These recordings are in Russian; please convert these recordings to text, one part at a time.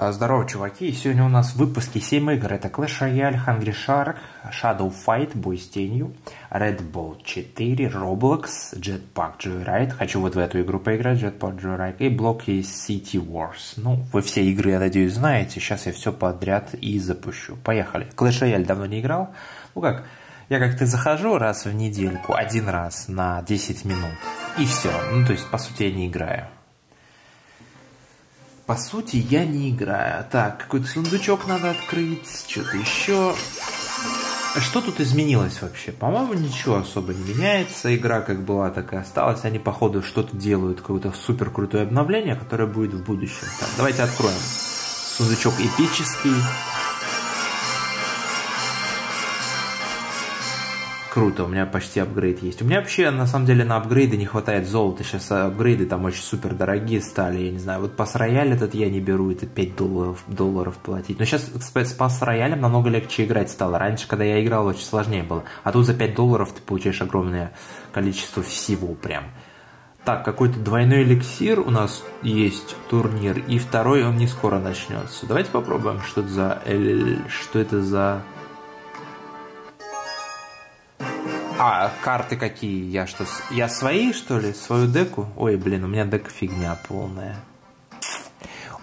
А, Здорово, чуваки. Сегодня у нас в выпуске 7 игр. Это Clash Royale, Hungry Shark, Shadow Fight, Бой с тенью, Red Bull 4, Roblox, Jetpack Joyride. Хочу вот в эту игру поиграть, Jetpack Joyride. И блок есть City Wars. Ну, вы все игры, я надеюсь, знаете. Сейчас я все подряд и запущу. Поехали. Clash Royale давно не играл. Ну как, я как-то захожу раз в недельку, один раз на 10 минут. И все. Ну, то есть, по сути, я не играю. По сути, я не играю. Так, какой-то сундучок надо открыть, что-то еще. Что тут изменилось вообще? По-моему, ничего особо не меняется. Игра как была, так и осталась. Они, походу, что-то делают, какое-то супер крутое обновление, которое будет в будущем. Так, давайте откроем. Сундучок эпический. Круто, у меня почти апгрейд есть. У меня вообще, на самом деле, на апгрейды не хватает золота. Сейчас апгрейды там очень супер дорогие стали. Я не знаю, вот пас рояль этот я не беру, это 5 долларов, долларов платить. Но сейчас с пас роялем намного легче играть стало. Раньше, когда я играл, очень сложнее было. А тут за 5 долларов ты получаешь огромное количество всего прям. Так, какой-то двойной эликсир у нас есть турнир, и второй он не скоро начнется. Давайте попробуем, что это за... Что это за... А, карты какие? Я что, я свои, что ли? Свою деку? Ой, блин, у меня дека фигня полная.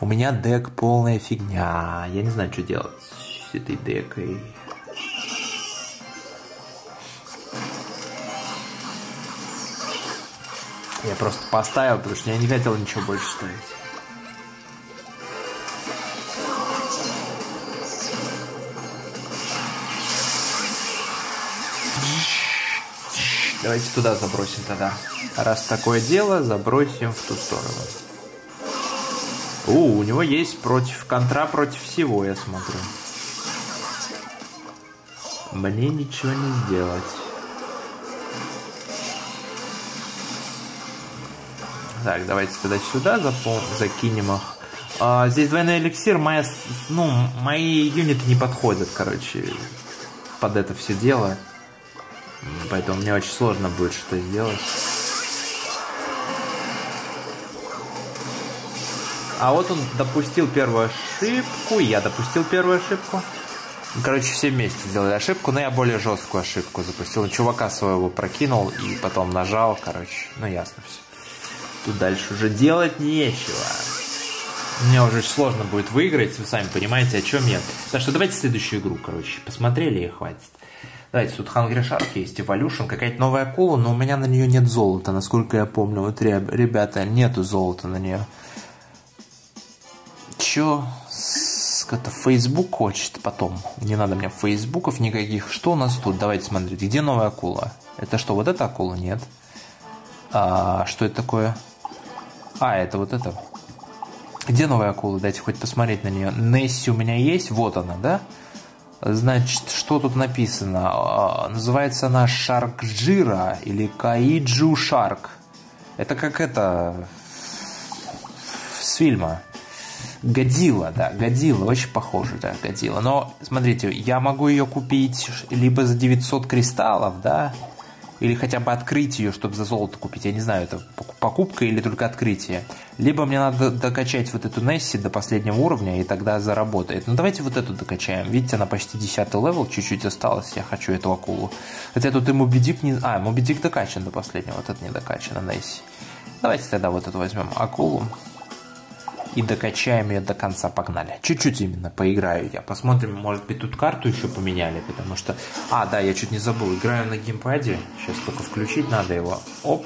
У меня дек полная фигня. Я не знаю, что делать с этой декой. Я просто поставил, потому что я не хотел ничего больше ставить. Давайте туда забросим тогда. Раз такое дело, забросим в ту сторону. У, у него есть против контра против всего, я смотрю. Мне ничего не сделать. Так, давайте тогда сюда запом... закинем их. А, здесь двойной эликсир, моя, ну, мои юниты не подходят, короче, под это все дело. Поэтому мне очень сложно будет что сделать. А вот он допустил первую ошибку, я допустил первую ошибку. Короче, все вместе сделали ошибку, но я более жесткую ошибку запустил. Чувака своего прокинул и потом нажал, короче, ну ясно все. Тут дальше уже делать нечего. Мне уже сложно будет выиграть, вы сами понимаете, о чем я. Так что давайте следующую игру, короче. Посмотрели и хватит. Давайте, тут Hungry Shark есть, Evolution, какая-то новая акула, но у меня на нее нет золота, насколько я помню. Вот, ребята, нету золота на нее. Чё? Это Facebook хочет потом. Не надо мне фейсбуков никаких. Что у нас тут? Давайте смотреть. Где новая акула? Это что, вот эта акула? Нет. А, что это такое? А, это вот это. Где новая акула? Дайте хоть посмотреть на нее. Несси у меня есть. Вот она, да? Значит, что тут написано? А, называется она Шаркджира или Каиджу Шарк. Это как это с фильма. Годила, да, Годила, очень похоже, да, Годила. Но, смотрите, я могу ее купить либо за 900 кристаллов, да, или хотя бы открыть ее, чтобы за золото купить. Я не знаю, это покупка или только открытие. Либо мне надо докачать вот эту Несси до последнего уровня, и тогда заработает. Ну, давайте вот эту докачаем. Видите, она почти 10 level, чуть-чуть осталось. Я хочу эту акулу. Хотя тут и Мобидик не... А, Мобидик докачан до последнего, вот это не докачано, Несси. Давайте тогда вот эту возьмем акулу и докачаем ее до конца. Погнали. Чуть-чуть именно поиграю я. Посмотрим, может быть, тут карту еще поменяли, потому что... А, да, я чуть не забыл. Играю на геймпаде. Сейчас только включить надо его. Оп.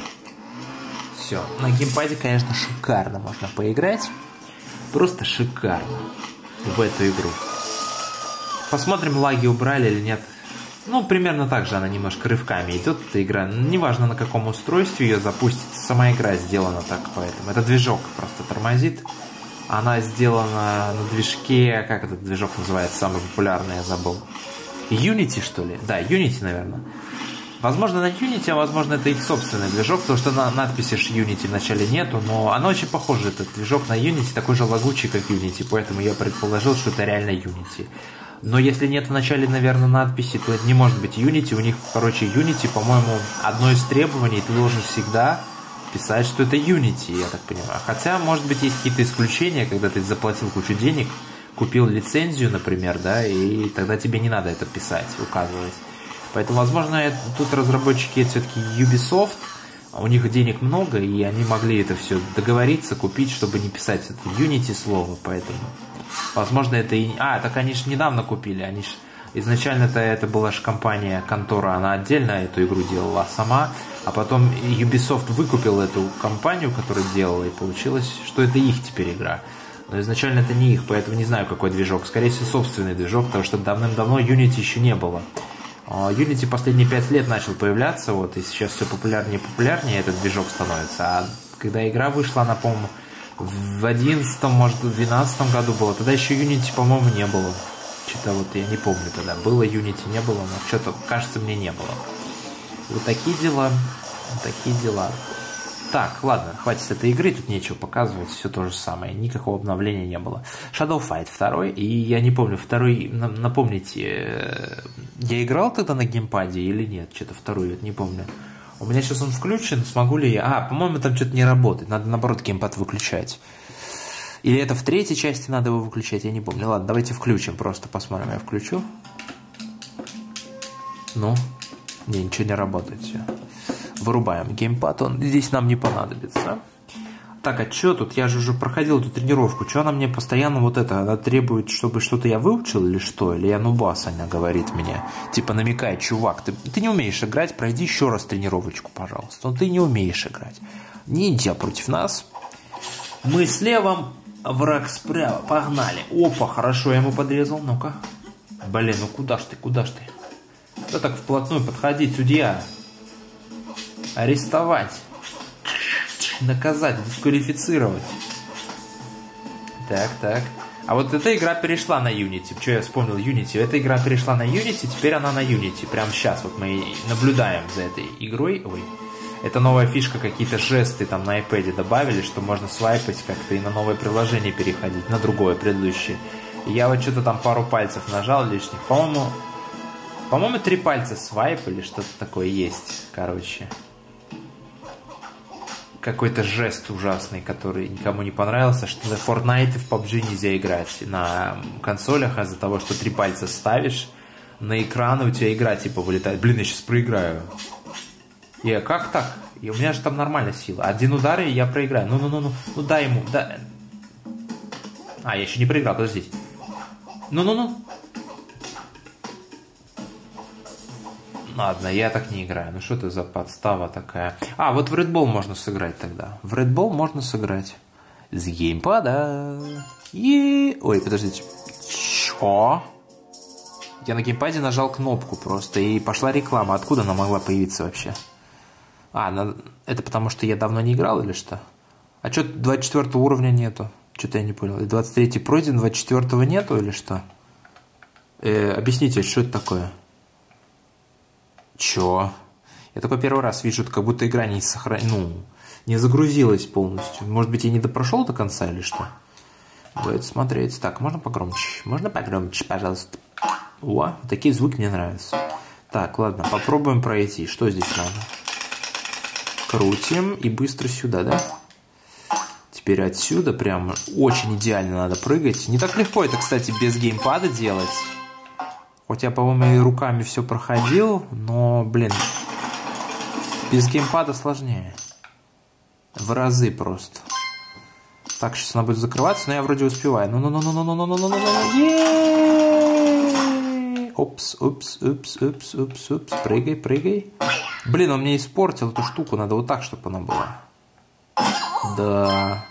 Все. На геймпаде, конечно, шикарно можно поиграть. Просто шикарно в эту игру. Посмотрим, лаги убрали или нет. Ну, примерно так же она немножко рывками идет, эта игра. Неважно, на каком устройстве ее запустится, сама игра сделана так, поэтому. Это движок просто тормозит. Она сделана на движке, как этот движок называется, самый популярный, я забыл. Unity, что ли? Да, Unity, наверное. Возможно, на Unity, а возможно, это их собственный движок, потому что на надписи Unity вначале нету, но она очень похожа, этот движок на Unity, такой же лагучий, как Unity, поэтому я предположил, что это реально Unity. Но если нет в начале, наверное, надписи, то это не может быть Unity. У них, короче, Unity, по-моему, одно из требований, ты должен всегда писать, что это Unity, я так понимаю. Хотя, может быть, есть какие-то исключения, когда ты заплатил кучу денег, купил лицензию, например, да, и тогда тебе не надо это писать, указывать. Поэтому, возможно, тут разработчики все-таки Ubisoft, у них денег много, и они могли это все договориться, купить, чтобы не писать это Unity слово, поэтому, возможно, это и... А, так они же недавно купили, они же Изначально-то это была же компания, контора, она отдельно эту игру делала сама, а потом Ubisoft выкупил эту компанию, которая делала, и получилось, что это их теперь игра. Но изначально это не их, поэтому не знаю, какой движок. Скорее всего, собственный движок, потому что давным-давно Unity еще не было. А, Unity последние пять лет начал появляться, вот, и сейчас все популярнее и популярнее этот движок становится. А когда игра вышла, она, по-моему, в 11 может, в 12 году было, тогда еще Unity, по-моему, не было. Что-то вот я не помню тогда, было Unity, не было, но что-то, кажется, мне не было. Вот такие дела, вот такие дела. Так, ладно, хватит этой игры, тут нечего показывать, все то же самое, никакого обновления не было. Shadow Fight второй, и я не помню, второй, напомните, э, я играл тогда на геймпаде или нет, что-то второй, не помню. У меня сейчас он включен, смогу ли я... А, по-моему, там что-то не работает, надо наоборот геймпад выключать. Или это в третьей части надо его выключать, я не помню. Ладно, давайте включим, просто посмотрим. Я включу. Ну, не, ничего не работает. Все. Вырубаем геймпад, он здесь нам не понадобится. Так, а что тут? Я же уже проходил эту тренировку. Что она мне постоянно вот это? Она требует, чтобы что-то я выучил или что? Или я нубас, она говорит мне. Типа намекает, чувак, ты, ты не умеешь играть, пройди еще раз тренировочку, пожалуйста. Но ты не умеешь играть. Ниндзя против нас. Мы слева, Враг справа. Погнали. Опа, хорошо, я ему подрезал. Ну-ка. Блин, ну куда ж ты, куда ж ты? Да так вплотную подходить, судья. Арестовать. Наказать, дисквалифицировать. Так, так. А вот эта игра перешла на Unity. Что я вспомнил Unity? Эта игра перешла на Unity, теперь она на Unity. Прямо сейчас вот мы наблюдаем за этой игрой. Ой, это новая фишка, какие-то жесты там на iPad добавили, что можно свайпать как-то и на новое приложение переходить, на другое предыдущее. И я вот что-то там пару пальцев нажал лишних. По-моему, по-моему, три пальца свайп или что-то такое есть, короче. Какой-то жест ужасный, который никому не понравился, что на Fortnite в PUBG нельзя играть на консолях а из-за того, что три пальца ставишь на экран, у тебя игра типа вылетает. Блин, я сейчас проиграю. Я, как так? И у меня же там нормальная сила. Один удар, и я проиграю. Ну-ну-ну-ну. Ну дай ему, да. А, я еще не проиграл, подождите. Ну-ну-ну. Ладно, я так не играю. Ну что это за подстава такая? А, вот в Red Bull можно сыграть тогда. В Red Bull можно сыграть. С геймпада. И... Ой, подождите. Чё? Я на геймпаде нажал кнопку просто, и пошла реклама. Откуда она могла появиться вообще? А, это потому что я давно не играл или что? А что 24 уровня нету? Что-то я не понял. 23 пройден, 24 нету или что? Э, объясните, что это такое? Чё? Я только первый раз вижу, как будто игра не сохран... ну, не загрузилась полностью. Может быть, я не допрошел до конца или что? Будет смотреть. Так, можно погромче? Можно погромче, пожалуйста? О, такие звуки мне нравятся. Так, ладно, попробуем пройти. Что здесь надо? Крутим и быстро сюда, да? Теперь отсюда прям очень идеально надо прыгать. Не так легко это, кстати, без геймпада делать. Хоть я, по-моему, и руками все проходил, но, блин, без геймпада сложнее. В разы просто. Так, сейчас она будет закрываться, но я вроде успеваю. Ну-ну-ну-ну-ну-ну-ну-ну-ну-ну-ну. Опс, опс, опс, опс, опс, опс. Прыгай, прыгай. Блин, он мне испортил эту штуку. Надо вот так, чтобы она была. Да.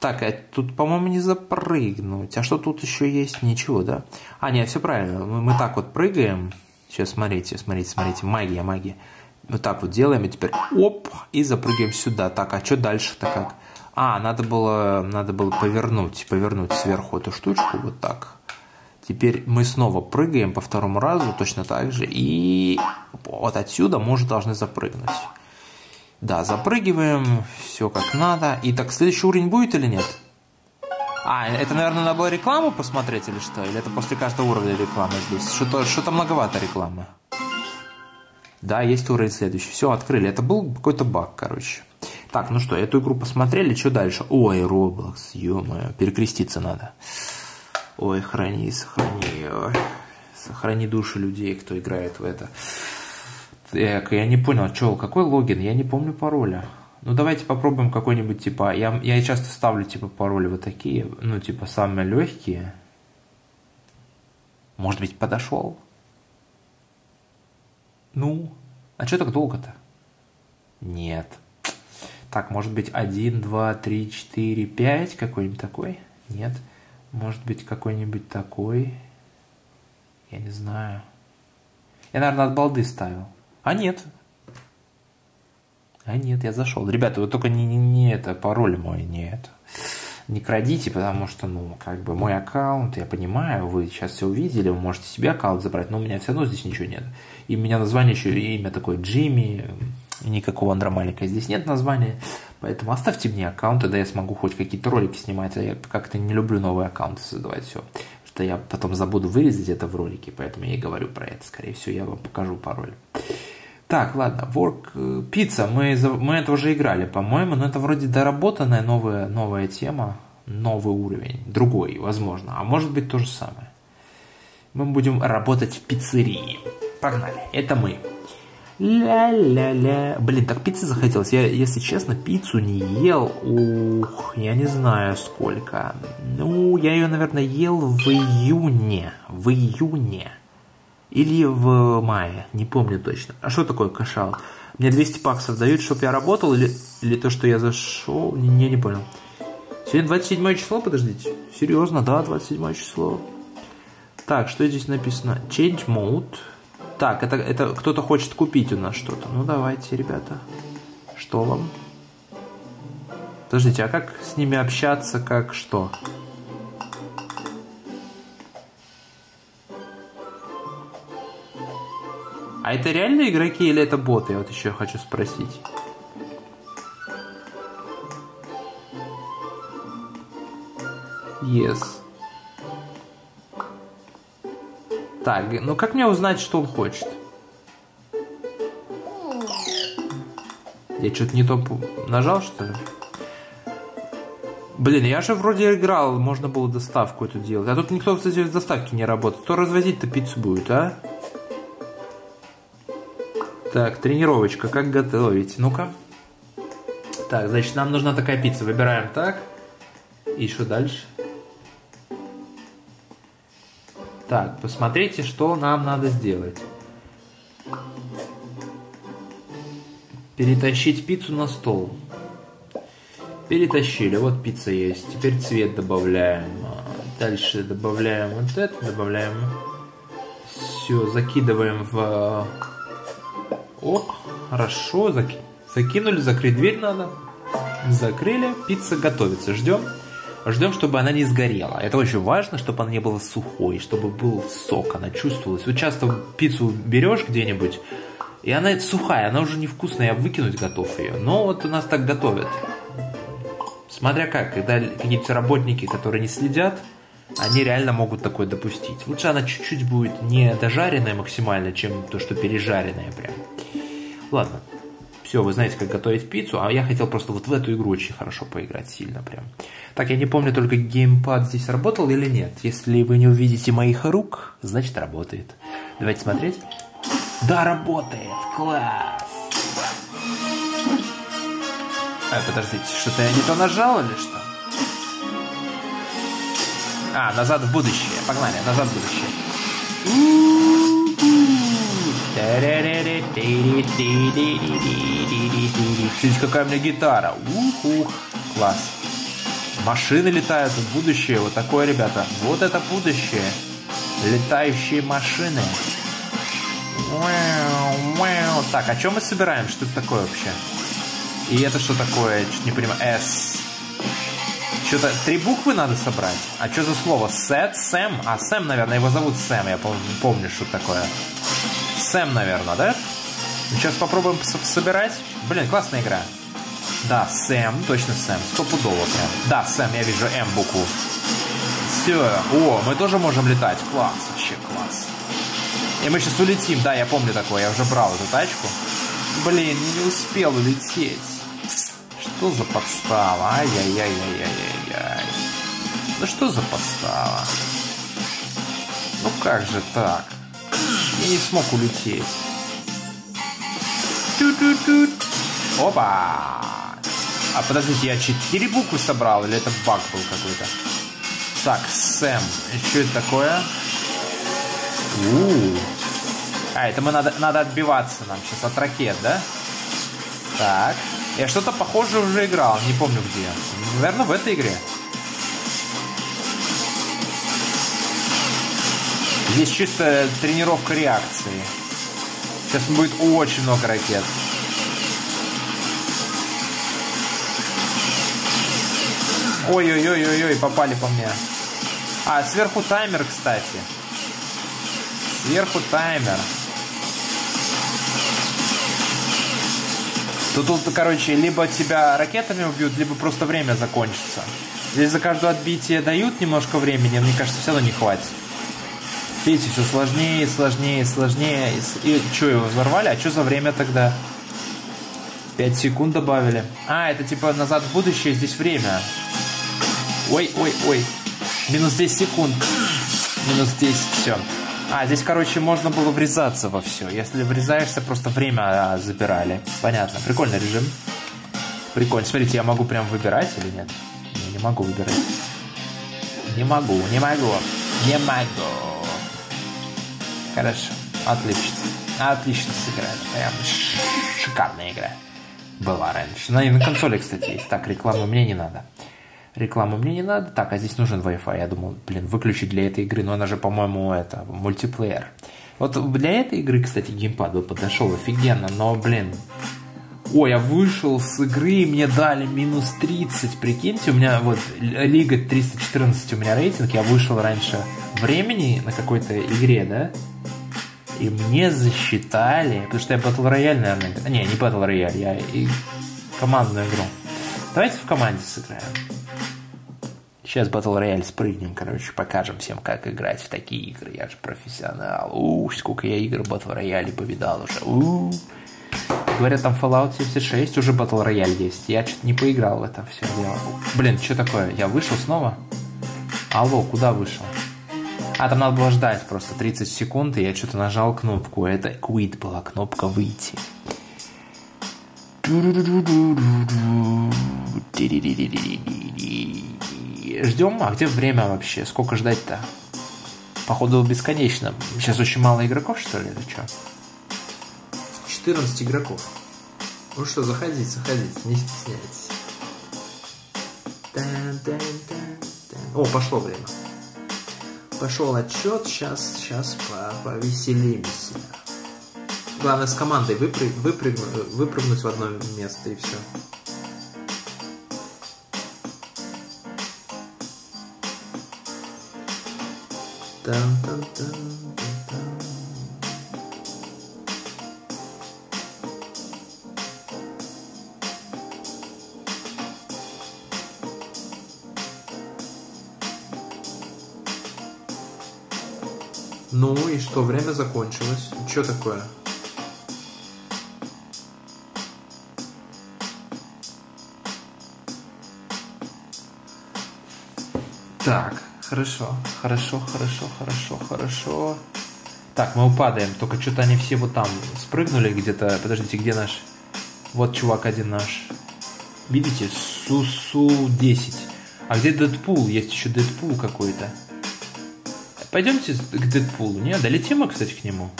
Так, а тут, по-моему, не запрыгнуть. А что тут еще есть? Ничего, да? А, нет, все правильно. Мы, мы так вот прыгаем. Сейчас, смотрите, смотрите, смотрите. Магия, магия. Вот так вот делаем, и теперь оп, и запрыгиваем сюда. Так, а что дальше-то как? А, надо было, надо было повернуть, повернуть сверху эту штучку, вот так. Теперь мы снова прыгаем по второму разу, точно так же, и вот отсюда мы уже должны запрыгнуть. Да, запрыгиваем, все как надо. И так, следующий уровень будет или нет? А, это, наверное, надо было рекламу посмотреть или что? Или это после каждого уровня реклама здесь? Что-то что, -то, многовато рекламы. Да, есть уровень следующий. Все, открыли. Это был какой-то баг, короче. Так, ну что, эту игру посмотрели, что дальше? Ой, Roblox, ё-моё, перекреститься надо. Ой, храни, сохрани, ой. сохрани души людей, кто играет в это. Так, я не понял, что, какой логин? Я не помню пароля. Ну, давайте попробуем какой-нибудь, типа, я, я часто ставлю, типа, пароли вот такие, ну, типа, самые легкие. Может быть, подошел? Ну, а что так долго-то? Нет. Так, может быть, 1, 2, 3, 4, 5, какой-нибудь такой? Нет. Может быть, какой-нибудь такой? Я не знаю. Я, наверное, от балды ставил. А нет. А нет, я зашел. Ребята, вы только не, не, не это, пароль мой, не это. Не крадите, потому что, ну, как бы мой аккаунт, я понимаю, вы сейчас все увидели, вы можете себе аккаунт забрать, но у меня все равно здесь ничего нет. И у меня название еще, имя такое Джимми, никакого Андромалика здесь нет названия, поэтому оставьте мне аккаунт, тогда я смогу хоть какие-то ролики снимать, а я как-то не люблю новые аккаунты создавать, все. Что я потом забуду вырезать это в ролике, поэтому я и говорю про это, скорее всего, я вам покажу пароль. Так, ладно, Work Pizza, мы, мы это уже играли, по-моему, но это вроде доработанная новая, новая тема, новый уровень, другой, возможно, а может быть то же самое. Мы будем работать в пиццерии. Погнали, это мы. Ля-ля-ля. Блин, так пиццы захотелось. Я, если честно, пиццу не ел. Ух, я не знаю сколько. Ну, я ее, наверное, ел в июне. В июне. Или в мае, не помню точно. А что такое кашал? Мне 200 баксов дают, чтобы я работал, или, или то, что я зашел? Не, не, не понял. Сегодня 27 число, подождите. Серьезно, да, 27 число. Так, что здесь написано? Change mode. Так, это, это кто-то хочет купить у нас что-то. Ну, давайте, ребята. Что вам? Подождите, а как с ними общаться, как что? А это реальные игроки или это боты? Я вот еще хочу спросить. Yes. Так, ну как мне узнать, что он хочет? Я что-то не то нажал, что ли? Блин, я же вроде играл, можно было доставку эту делать. А тут никто, кстати, с доставки не работает. Кто развозить-то пиццу будет, а? Так, тренировочка, как готовить? Ну-ка. Так, значит, нам нужна такая пицца. Выбираем так. И что дальше? Так, посмотрите, что нам надо сделать. Перетащить пиццу на стол. Перетащили, вот пицца есть. Теперь цвет добавляем. Дальше добавляем вот это, добавляем. Все, закидываем в о, хорошо, заки... закинули, закрыть дверь надо. Закрыли, пицца готовится. Ждем. Ждем, чтобы она не сгорела. Это очень важно, чтобы она не была сухой, чтобы был сок, она чувствовалась. Вот часто пиццу берешь где-нибудь, и она сухая, она уже невкусная, я выкинуть готов ее. Но вот у нас так готовят. Смотря как, когда какие-то работники, которые не следят, они реально могут такое допустить. Лучше она чуть-чуть будет не дожаренная максимально, чем то, что пережаренная прям. Ладно. Все, вы знаете, как готовить пиццу, а я хотел просто вот в эту игру очень хорошо поиграть, сильно прям. Так, я не помню, только геймпад здесь работал или нет. Если вы не увидите моих рук, значит работает. Давайте смотреть. Да, работает! Класс! А, подождите, что-то я не то нажал или что? А, назад в будущее. Погнали, назад в будущее. Смотрите, какая у меня гитара. Ух, ух, класс. Машины летают в будущее. Вот такое, ребята. Вот это будущее. Летающие машины. Так, а что мы собираем? Что это такое вообще? И это что такое? Чуть не понимаю. S. Что-то три буквы надо собрать. А что за слово? Сет, Сэм? А, Сэм, наверное, его зовут Сэм. Я помню, что такое. Сэм, наверное, да? Сейчас попробуем собирать. Блин, классная игра. Да, Сэм, точно Сэм, стопудово прям. Да, Сэм, я вижу М букву. Все, о, мы тоже можем летать. Класс, вообще класс. И мы сейчас улетим, да, я помню такое, я уже брал эту тачку. Блин, не успел улететь. что за подстава? Ай-яй-яй-яй-яй-яй. Да что за подстава? Ну как же так? Я не смог улететь. Ту-ту-ту. Опа! А подождите, я четыре буквы собрал или это баг был какой-то? Так, Сэм. Что это такое? У-у-у. А, это мы надо, надо отбиваться нам сейчас от ракет, да? Так. Я что-то похожее уже играл, не помню где. Наверное, в этой игре. Здесь чисто тренировка реакции. Сейчас будет очень много ракет. Ой-ой-ой-ой-ой, попали по мне. А, сверху таймер, кстати. Сверху таймер. Тут, тут, короче, либо тебя ракетами убьют, либо просто время закончится. Здесь за каждое отбитие дают немножко времени, мне кажется, все равно не хватит. Видите, все сложнее, сложнее, сложнее. И, и что, его взорвали? А что за время тогда? 5 секунд добавили. А, это типа назад в будущее, здесь время. Ой, ой, ой. Минус 10 секунд. Минус 10, все. А, здесь, короче, можно было врезаться во все. Если врезаешься, просто время а, забирали. Понятно. Прикольный режим. Прикольно. Смотрите, я могу прям выбирать или нет? Не, не могу выбирать. Не могу, не могу. Не могу. Хорошо. Отлично. Отлично сыграли. Прям шикарная игра. Была раньше. На, на консоли, кстати, есть. Так, рекламу мне не надо. Рекламу мне не надо. Так, а здесь нужен Wi-Fi. Я думал, блин, выключить для этой игры. Но она же, по-моему, это, мультиплеер. Вот для этой игры, кстати, геймпад бы подошел офигенно. Но, блин, Ой, я вышел с игры, и мне дали минус 30, прикиньте, у меня вот Лига 314 у меня рейтинг, я вышел раньше времени на какой-то игре, да, и мне засчитали, потому что я Battle Royale, наверное, не, не Battle Royale, я и командную игру. Давайте в команде сыграем. Сейчас Battle Royale спрыгнем, короче, покажем всем, как играть в такие игры. Я же профессионал. Ух, сколько я игр Battle Royale повидал уже. Ух. Говорят, там Fallout 76 уже Battle Royale есть. Я что-то не поиграл в это все дело. Блин, что такое? Я вышел снова? Алло, куда вышел? А, там надо было ждать просто 30 секунд, и я что-то нажал кнопку. Это quit была кнопка выйти. Ждем, а где время вообще? Сколько ждать-то? Походу бесконечно. Сейчас очень мало игроков, что ли, или что? 14 игроков. Ну что, заходите, заходите, не стесняйтесь. О, пошло время. Пошел отчет, сейчас, сейчас повеселимся. Главное с командой выпрыг, выпрыгнуть, выпрыгнуть в одно место и все. Там, Ну и что, время закончилось. Что такое? Так, хорошо, хорошо, хорошо, хорошо, хорошо. Так, мы упадаем, только что-то они все вот там спрыгнули где-то. Подождите, где наш? Вот чувак один наш. Видите? Сусу-10. А где Дэдпул? Есть еще Дэдпул какой-то. Пойдемте к Дэдпулу. Не, долетим мы, кстати, к нему.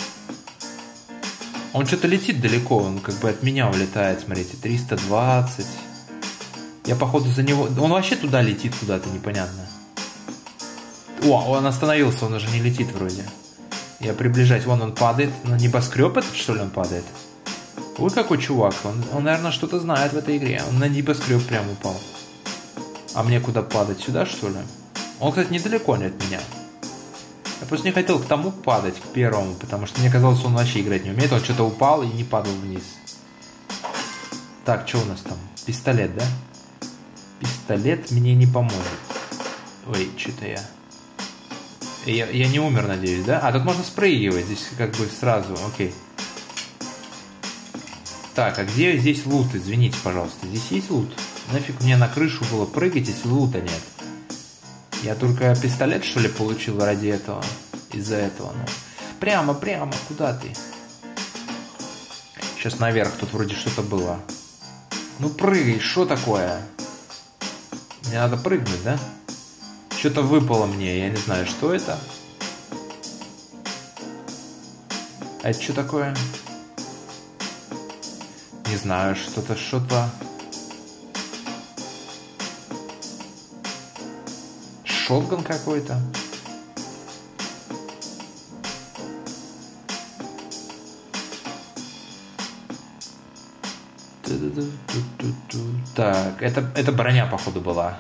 Он что-то летит далеко, он как бы от меня улетает, смотрите, 320. Я, походу, за него... Он вообще туда летит куда-то, непонятно. О, он остановился, он уже не летит вроде. Я приближаюсь, вон он падает. На небоскреб этот, что ли, он падает? Ой, какой чувак. Он, он наверное, что-то знает в этой игре. Он на небоскреб прям упал. А мне куда падать? Сюда, что ли? Он, кстати, недалеко не от меня. Я просто не хотел к тому падать, к первому, потому что мне казалось, он вообще играть не умеет. Он что-то упал и не падал вниз. Так, что у нас там? Пистолет, да? Пистолет мне не поможет. Ой, что-то я... я... Я не умер, надеюсь, да? А, тут можно спрыгивать. Здесь как бы сразу, окей. Так, а где здесь лут? Извините, пожалуйста. Здесь есть лут? Нафиг мне на крышу было прыгать, если лута нет. Я только пистолет, что ли, получил ради этого? Из-за этого, ну. Прямо, прямо, куда ты? Сейчас наверх, тут вроде что-то было. Ну прыгай, что такое? Мне надо прыгнуть, да? Что-то выпало мне, я не знаю, что это. А это что такое? Не знаю, что-то, что-то... Шотган какой-то. Так, это, это броня, походу, была.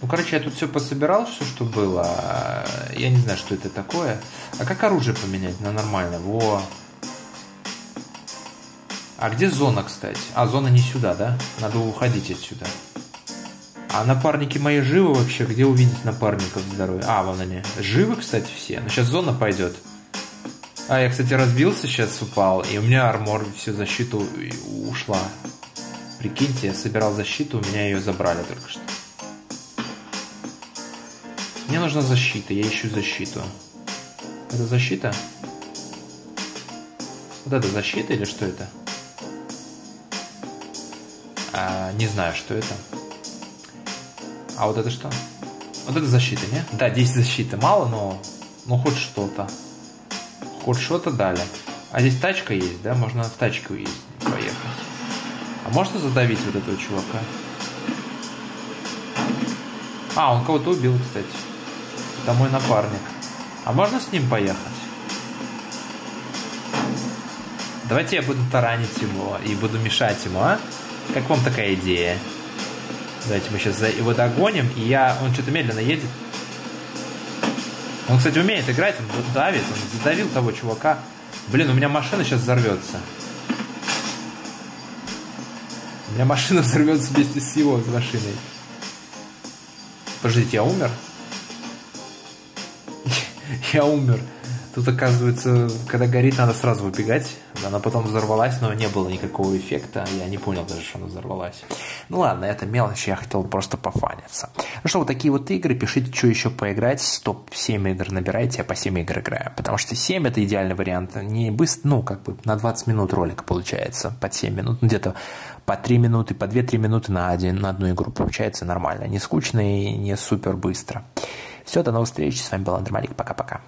Ну, короче, я тут все пособирал, все, что было. Я не знаю, что это такое. А как оружие поменять на нормально? Во. А где зона, кстати? А, зона не сюда, да? Надо уходить отсюда. А напарники мои живы вообще? Где увидеть напарников здоровья? А, вон они. Живы, кстати, все. Но ну, сейчас зона пойдет. А, я, кстати, разбился сейчас, упал, и у меня армор, всю защиту ушла. Прикиньте, я собирал защиту, у меня ее забрали только что. Мне нужна защита, я ищу защиту. Это защита? Вот это защита или что это? А, не знаю, что это. А вот это что? Вот это защита, не? Да, здесь защиты мало, но, но хоть что-то. Хоть что-то дали. А здесь тачка есть, да? Можно в тачку ездить, поехать. А можно задавить вот этого чувака? А, он кого-то убил, кстати. Это мой напарник. А можно с ним поехать? Давайте я буду таранить его и буду мешать ему, а? Как вам такая идея? Давайте мы сейчас его догоним, и я... Он что-то медленно едет. Он, кстати, умеет играть, он давит, он задавил того чувака. Блин, у меня машина сейчас взорвется. У меня машина взорвется вместе с его с машиной. Подождите, я умер? я умер. Тут, оказывается, когда горит, надо сразу выбегать. Она потом взорвалась, но не было никакого эффекта. Я не понял даже, что она взорвалась. Ну ладно, это мелочь, я хотел просто пофаниться. Ну что, вот такие вот игры. Пишите, что еще поиграть. Топ-7 игр набирайте, я по 7 игр играю. Потому что 7 это идеальный вариант. Не быстро, ну, как бы на 20 минут ролика получается. Под 7 минут. Ну, где-то по 3 минуты, по 2-3 минуты на, один, на одну игру получается нормально. Не скучно и не супер быстро. Все, до новых встреч. С вами был Андрей Малик. Пока-пока.